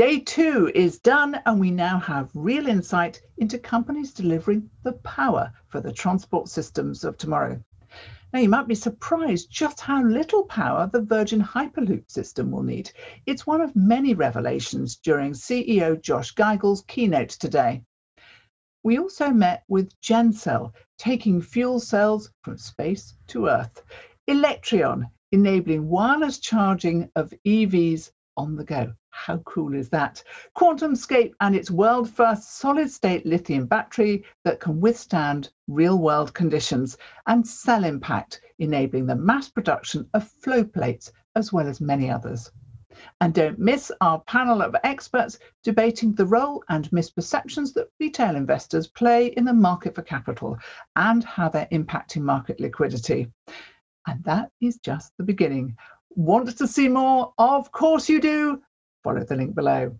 Day two is done, and we now have real insight into companies delivering the power for the transport systems of tomorrow. Now, you might be surprised just how little power the Virgin Hyperloop system will need. It's one of many revelations during CEO Josh Giegel's keynote today. We also met with GenCell, taking fuel cells from space to Earth, Electreon, enabling wireless charging of EVs on the go. How cool is that? QuantumScape and its world first solid state lithium battery that can withstand real world conditions, and Cell Impact, enabling the mass production of flow plates as well as many others. And don't miss our panel of experts debating the role and misperceptions that retail investors play in the market for capital and how they're impacting market liquidity. And that is just the beginning. Want to see more? Of course you do. Follow the link below.